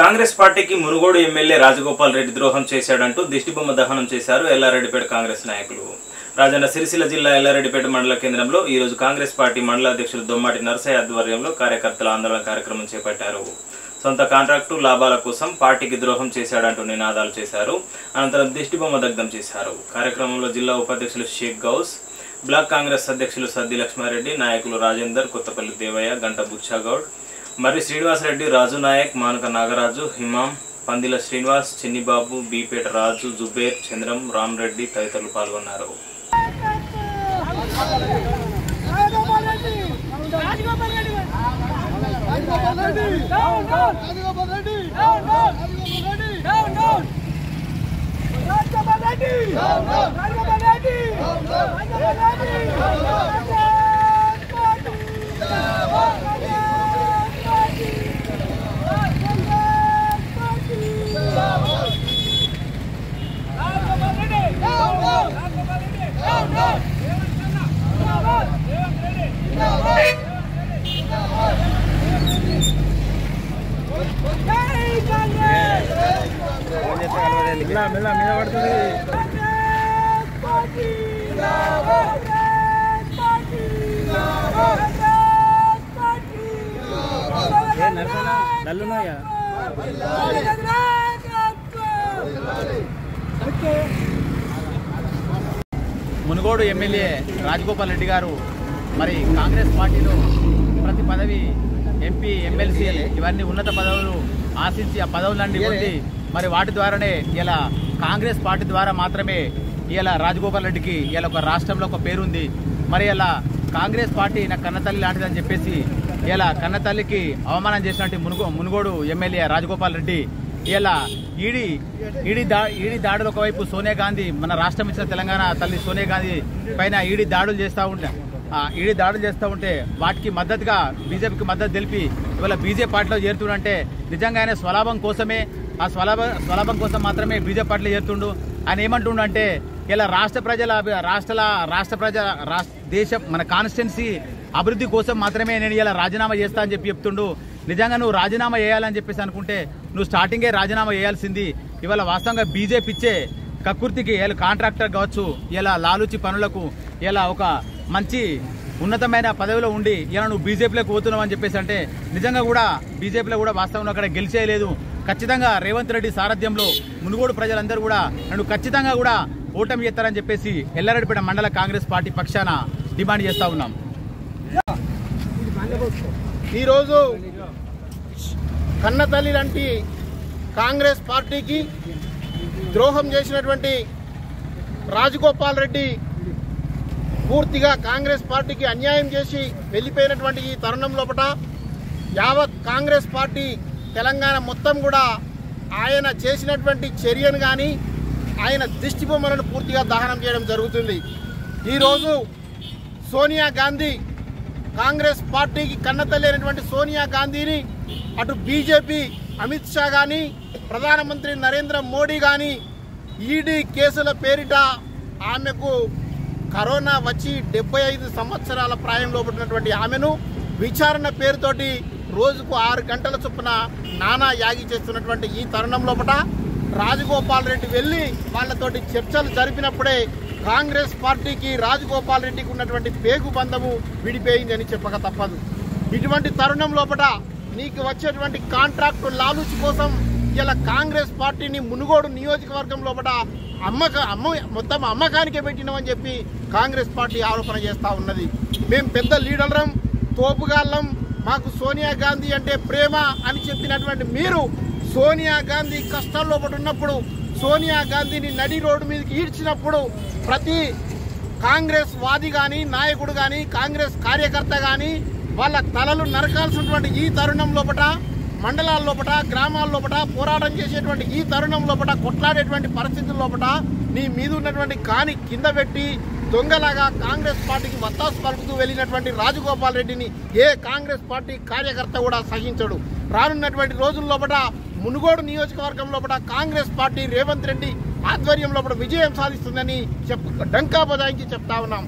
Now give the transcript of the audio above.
కాంగ్రెస్ పార్టీకి మునుగోడు ఎమ్మెల్యే రాజగోపాల్ రెడ్డి ద్రోహం చేశాడంటూ దిష్టిబొమ్మ దహనం చేశారు ఎల్లారెడ్డిపేట కాంగ్రెస్ నాయకులు. రాజన్న సిరిసిల్ల జిల్లా ఎల్లారెడ్డిపేట మండల కేంద్రంలో ఈ రోజు కాంగ్రెస్ పార్టీ మండల అధ్యక్షులు దొమ్మాటి నరసయ్య ఆధ్వర్యంలో కార్యకర్తల ఆందోళన కార్యక్రమం చేపట్టారు. సొంత కాంట్రాక్టు లాభాల కోసం పార్టీకి ద్రోహం చేశాడంటూ నినాదాలు చేశారు. అనంతరం దిష్టిబొమ్మ దగ్ధం చేశారు. కార్యక్రమంలో జిల్లా ఉపాధ్యక్షులు షేక్ గౌస్ బ్లాక్ కాంగ్రెస్ అధ్యక్షులు సద్ది లక్ష్మారెడ్డి నాయకులు రాజేందర్ కొత్తపల్లి దేవయ్య గంట బుచ్చాగౌడ్ మరి శ్రీనివాసరెడ్డి రాజు నాయక్ మానక నాగరాజు హిమాం పందిల శ్రీనివాస్ చిన్నిబాబు బీపేట రాజు జుబేర్ చంద్రం రామ్రెడ్డి తదితరులు పాల్గొన్నారు. మునుగోడు ఎమ్మెల్యే రాజగోపాల్ రెడ్డి గారు మరి కాంగ్రెస్ పార్టీలో ప్రతి పదవి ఎంపీ ఎమ్మెల్సీ ఇవన్నీ ఉన్నత పదవులు ఆశించి ఆ పదవులన్నీ పొంది మరి వాటి ద్వారానే ఇలా కాంగ్రెస్ పార్టీ ద్వారా మాత్రమే ఇలా రాజగోపాల్ రెడ్డికి ఇలా ఒక రాష్ట్రంలో ఒక పేరుంది. మరి ఇలా కాంగ్రెస్ పార్టీ నా కన్నతల్లి లాంటిదని చెప్పేసి ఇలా కన్నతల్లికి అవమానం చేసినట్టు మునుగో మునుగోడు ఎమ్మెల్యే రాజగోపాల్ రెడ్డి ఇలా ఈడీ ఈడీ దా ఈడీ దాడులు ఒకవైపు సోనియా గాంధీ మన రాష్ట్రం ఇచ్చిన తెలంగాణ తల్లి సోనియా గాంధీ పైన ఈడీ దాడులు చేస్తూ ఉంటే ఆ ఈడీ దాడులు చేస్తూ ఉంటే వాటికి మద్దతుగా బీజేపీకి మద్దతు తెలిపి ఇవాళ బీజేపీ పార్టీలో చేరుతుండంటే నిజంగా ఆయన స్వలాభం కోసమే ఆ స్వలాభ స్వలాభం కోసం మాత్రమే బీజేపీ పార్టీలో చేస్తుండు. ఆయన ఏమంటుండు అంటే ఇలా రాష్ట్ర ప్రజల రాష్ట్రాల రాష్ట్ర ప్రజల రాష్ట్ర దేశ మన కాన్స్టిట్యున్సీ అభివృద్ధి కోసం మాత్రమే నేను ఇలా రాజీనామా చేస్తా అని చెప్పి చెప్తుండు. నిజంగా నువ్వు రాజీనామా చేయాలని చెప్పేసి అనుకుంటే నువ్వు స్టార్టింగే రాజీనామా చేయాల్సింది. ఇవాళ వాస్తవంగా బీజేపీ ఇచ్చే కకృతికి ఇలా కాంట్రాక్టర్ కావచ్చు ఇలా లాలూచి పనులకు ఇలా ఒక మంచి ఉన్నతమైన పదవిలో ఉండి ఇలా నువ్వు బీజేపీలోకి పోతున్నావు అని చెప్పేసి అంటే నిజంగా కూడా బీజేపీలో కూడా వాస్తవంలో అక్కడ గెలిచేయలేదు. ఖచ్చితంగా రేవంత్ రెడ్డి సారథ్యంలో మునుగోడు ప్రజలందరూ కూడా నన్ను ఖచ్చితంగా కూడా ఓటమి చేస్తారని చెప్పేసి ఎల్లారెడ్డిపేట మండల కాంగ్రెస్ పార్టీ పక్షాన డిమాండ్ చేస్తా ఉన్నాం. ఈరోజు కన్నతల్లి లాంటి కాంగ్రెస్ పార్టీకి ద్రోహం చేసినటువంటి రాజగోపాల్ రెడ్డి పూర్తిగా కాంగ్రెస్ పార్టీకి అన్యాయం చేసి వెళ్ళిపోయినటువంటి ఈ తరుణం లోపల యావత్ కాంగ్రెస్ పార్టీ తెలంగాణ మొత్తం కూడా ఆయన చేసినటువంటి చర్యను కానీ ఆయన దిష్టి బొమ్మలను పూర్తిగా దహనం చేయడం జరుగుతుంది. ఈరోజు సోనియా గాంధీ కాంగ్రెస్ పార్టీకి కన్నతల్లి అయినటువంటి సోనియా గాంధీని అటు బీజేపీ అమిత్ షా కానీ ప్రధానమంత్రి నరేంద్ర మోడీ కానీ ఈడీ కేసుల పేరిట ఆమెకు కరోనా వచ్చి డెబ్బై ఐదు సంవత్సరాల ప్రాయంలో పుట్టినటువంటి ఆమెను విచారణ పేరుతోటి రోజుకు ఆరు గంటల చొప్పున నానా యాగి చేస్తున్నటువంటి ఈ తరుణం లోపల రాజగోపాల్ రెడ్డి వెళ్ళి వాళ్ళతోటి చర్చలు జరిపినప్పుడే కాంగ్రెస్ పార్టీకి రాజగోపాల్ రెడ్డికి ఉన్నటువంటి పేగు బంధము విడిపోయిందని చెప్పక తప్పదు. ఇటువంటి తరుణం లోపల నీకు వచ్చేటువంటి కాంట్రాక్టు లాలూచి కోసం ఇలా కాంగ్రెస్ పార్టీని మునుగోడు నియోజకవర్గం లోపల అమ్మక అమ్మ మొత్తం అమ్మకానికే పెట్టినామని చెప్పి కాంగ్రెస్ పార్టీ ఆరోపణ చేస్తూ ఉన్నది. మేము పెద్ద లీడర్లం తోపుగాళ్ళం మాకు సోనియా గాంధీ అంటే ప్రేమ అని చెప్పినటువంటి మీరు సోనియా గాంధీ కష్టాల్లో ఉన్నప్పుడు సోనియా గాంధీని నడి రోడ్డు మీదకి ఈడ్చినప్పుడు ప్రతి కాంగ్రెస్ వాది కానీ నాయకుడు కానీ కాంగ్రెస్ కార్యకర్త కానీ వాళ్ళ తలలు నరకాల్సినటువంటి ఈ తరుణం లోపట మండలాల లోపట గ్రామాల లోపట పోరాటం చేసేటువంటి ఈ తరుణం లోపట కొట్లాడేటువంటి పరిస్థితుల లోపట నీ మీద ఉన్నటువంటి కాని కింద పెట్టి దొంగలాగా కాంగ్రెస్ పార్టీకి వత్తాసు పలుకుతూ వెళ్ళినటువంటి రాజగోపాల్ రెడ్డిని ఏ కాంగ్రెస్ పార్టీ కార్యకర్త కూడా సహించడు. రానున్నటువంటి రోజుల లోపల మునుగోడు నియోజకవర్గం లోపల కాంగ్రెస్ పార్టీ రేవంత్ రెడ్డి ఆధ్వర్యం లోపల విజయం సాధిస్తుందని చెప్పు డంకా బజాయించి చెప్తా ఉన్నాం.